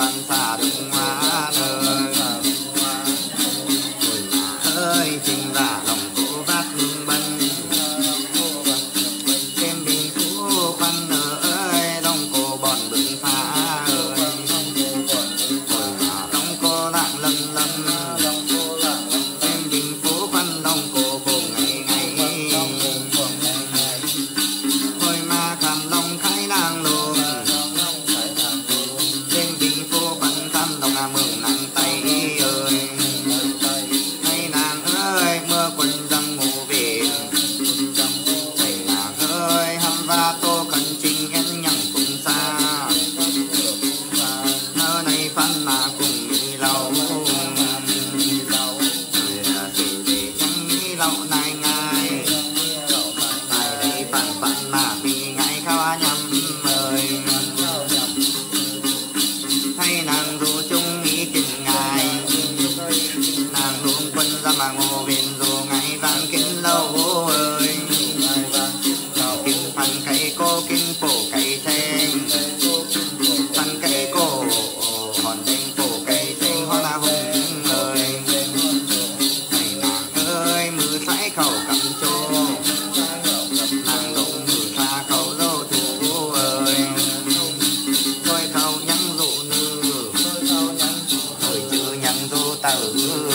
quan đông nơi Tahu.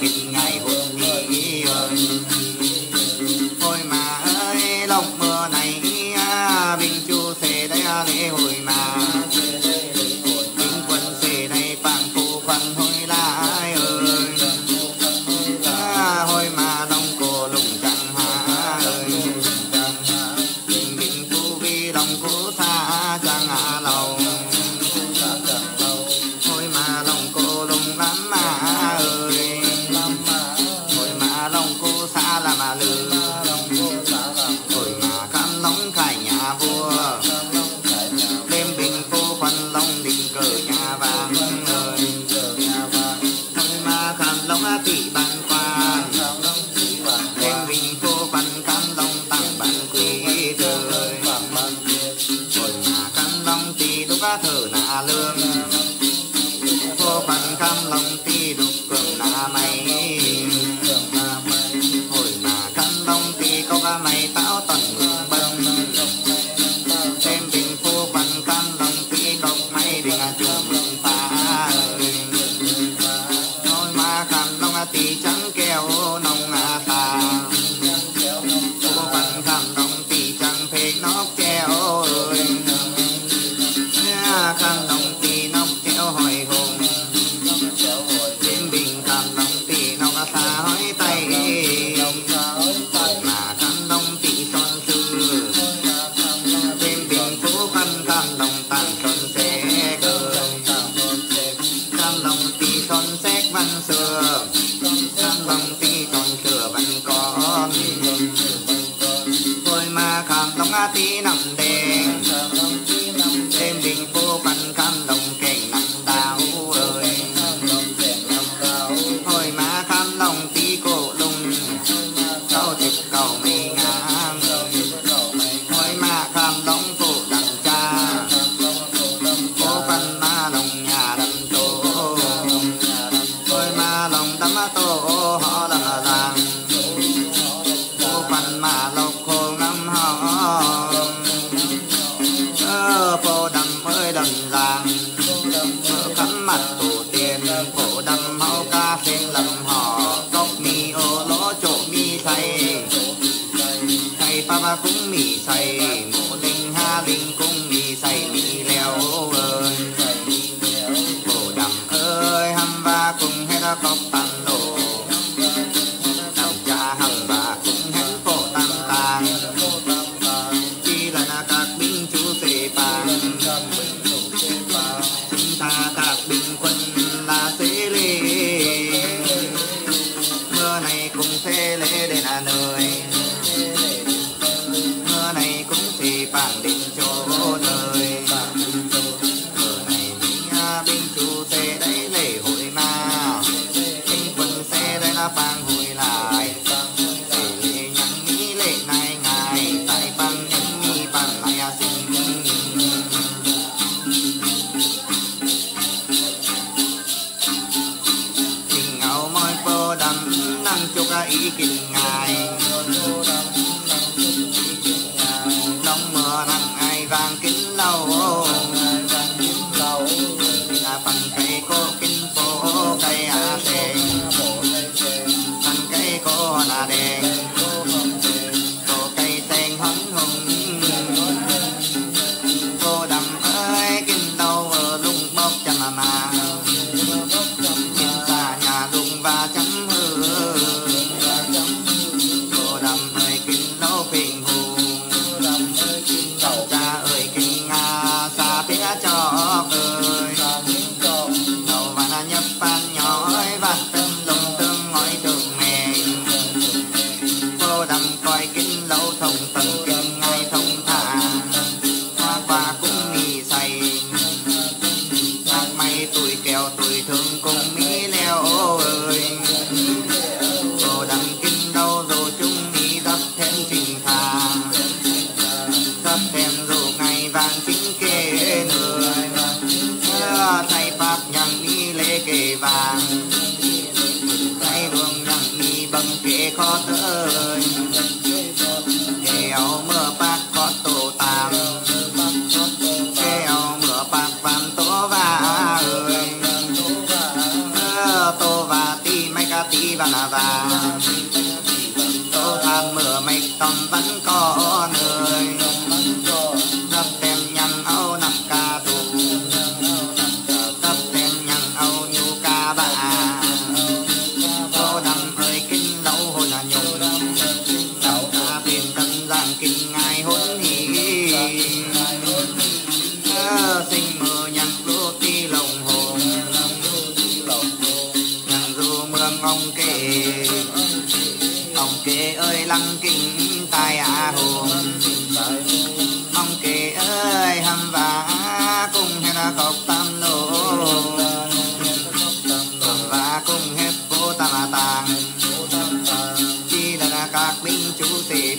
Mm-hmm. 马楼 party. chính kê nửa thay pháp nhằng mi lê kê vàng thay luồng nhằng mi bằng kê khó tới kéo mưa bạc có tổ tàng kéo mưa bạc vàng tổ và ơi tổ và ti mai ca ti và là tổ tham mưa mạch tầm vẫn có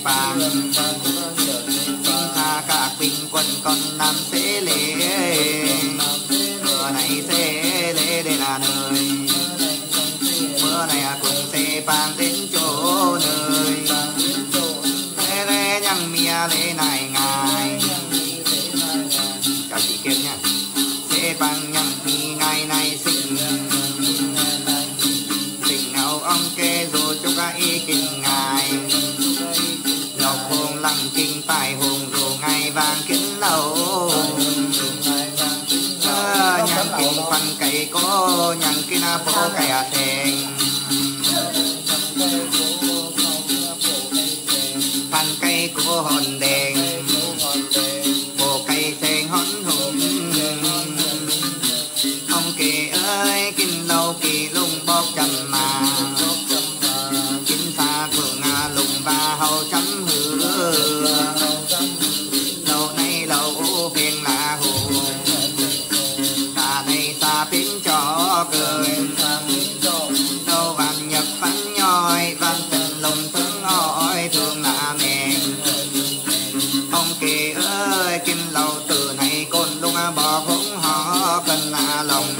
phàm. Chúng ta cả bình quân còn nam sẽ lễ. Mưa này sẽ lễ đây là nơi. Mưa này cũng sẽ phàm đến chỗ nơi. Lễ lễ nhằng mía lễ này ngài. Chào chị kiếp nha sẽ bằng nhằng mía ngài này xinh xinh ngầu ông kê rồi cho cái kinh ngài lăng kinh tài hùng dù ngày vàng kính lầu. Ờ, nhàn kinh phân cây có nhàn kinh phố cây à thèn phân cây của hồn đèn cho cười thần đâu vạn nhập văn nhoi văn tình lòng thương ôi thương là mẹ. Ông kỳ ơi, kim lâu từ này côn luôn bỏ hỗn họ cần là lòng.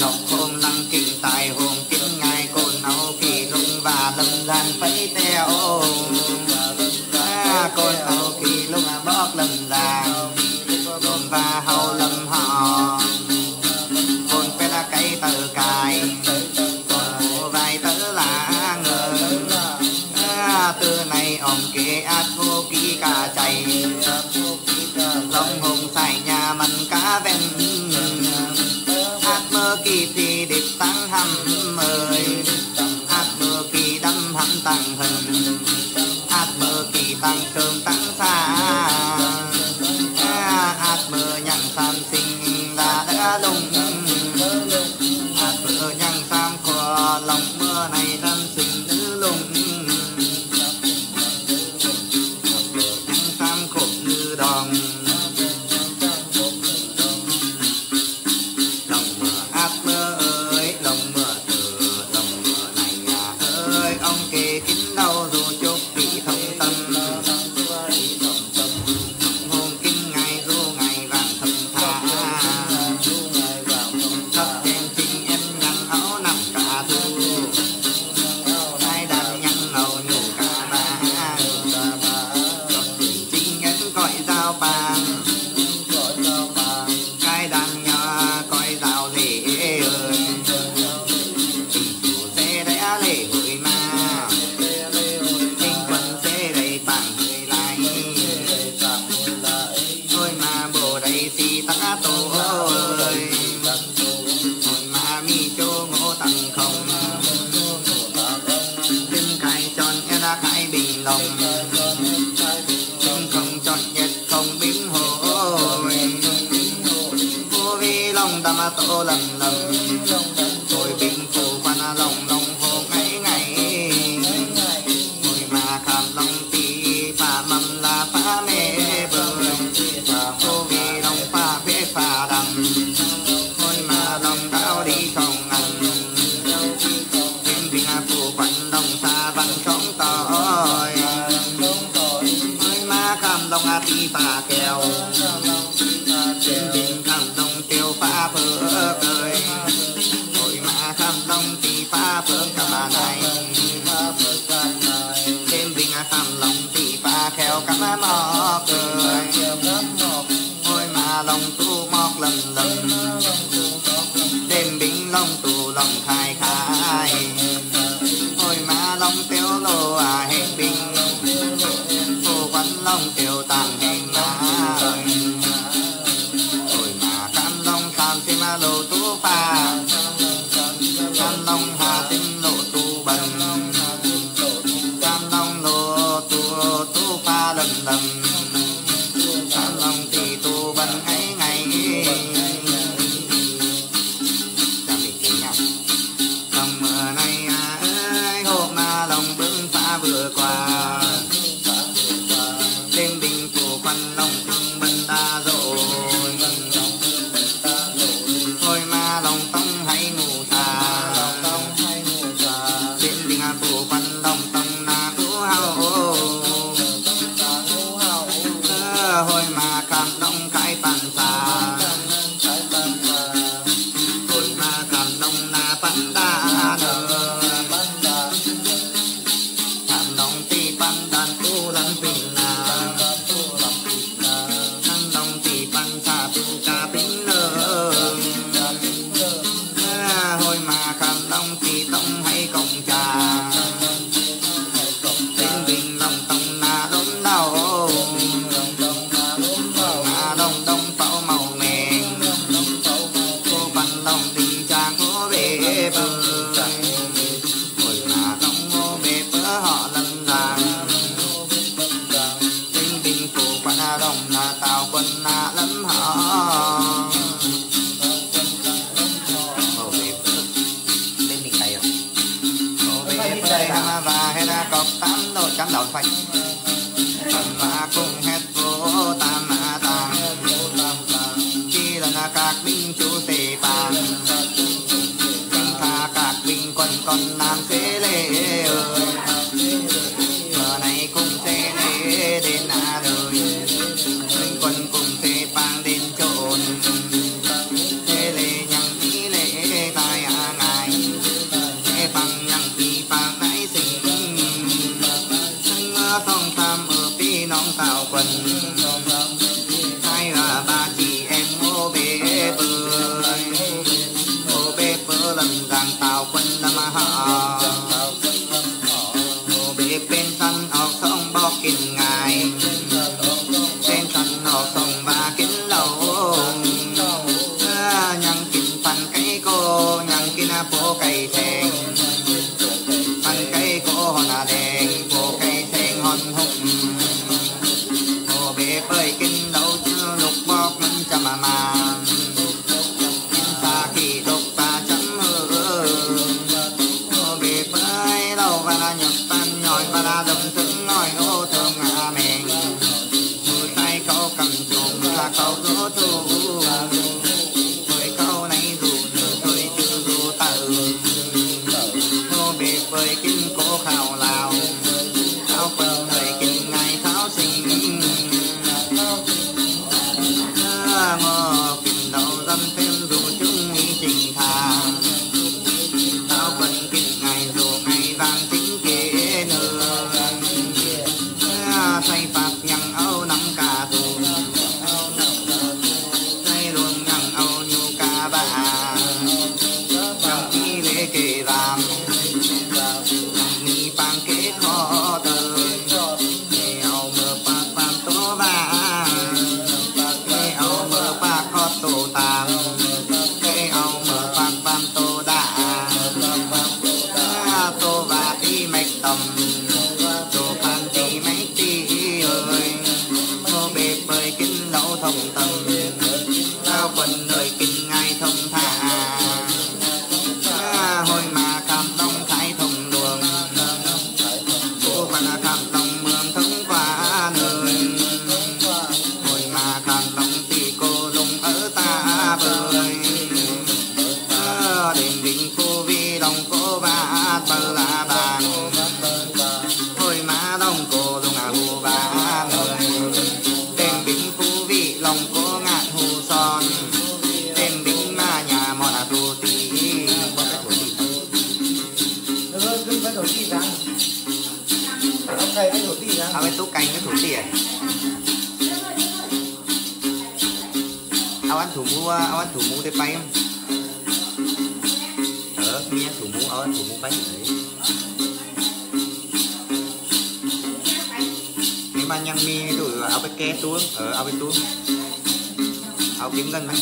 Lòng khôn lăng kinh tài hồn kinh ngài côn nấu kỳ lung và lâm gian phấy tê vẹn ác mơ kỳ thì địch tăng hầm mời. Ác mơ kỳ đâm hầm tăng hình. Ác mơ kỳ tăng trường tăng xa. đi bà kèo trên đỉnh khăn đông tiêu phá bữa cười. Hội mã khăn đông thì phá phương các bà này. Trên bình khăn lòng thì phá kèo các má mò cười. Hội mã lòng tu mọc lần lần đêm bình lòng tu lòng khai khai. Hội mà lòng tiêu lô à trong tiểu tàng đình là A tá causando này với thủ tỉ à với tú canh với thủ tỉ à ông ăn thủ mũ ông ăn thủ mũ tới bay không? Ờ thủ mũ ăn thủ mũ bay đấy nếu mà nhăng mi tụi ông phải ke xuống ở ông phải xuống. Ông kiếm gần mày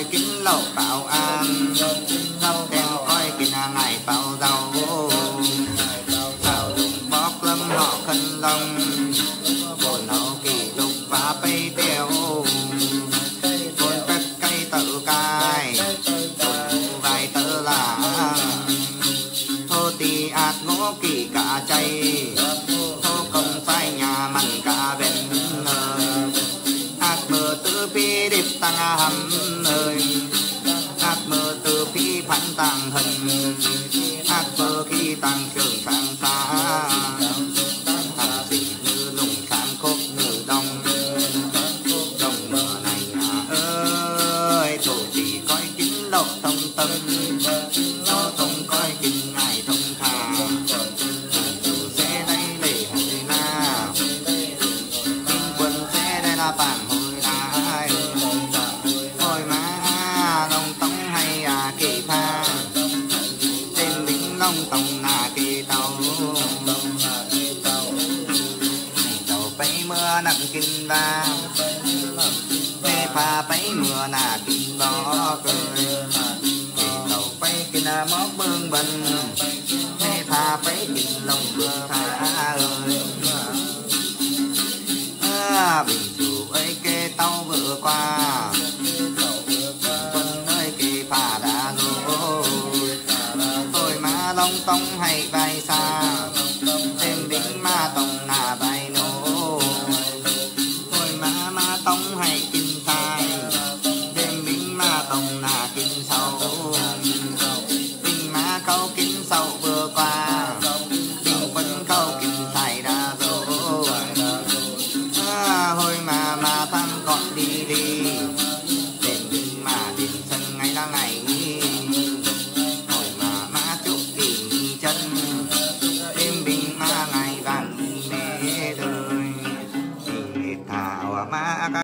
coi kính lậu bảo an. Thắp đèn coi kính ngày bảo giàu bảo đúng bóp lâm họ khân long bồn hậu kỳ lục phá bay tiêu. Bồn tất cây tự cai bồn vai tớ là thô tì ạt ngô kỳ cả chay, thô công phai nhà mặn cả bên ác mơ tư bi điệp tăng hầm tàng tăng hình ác mơ khi tăng trường sang xa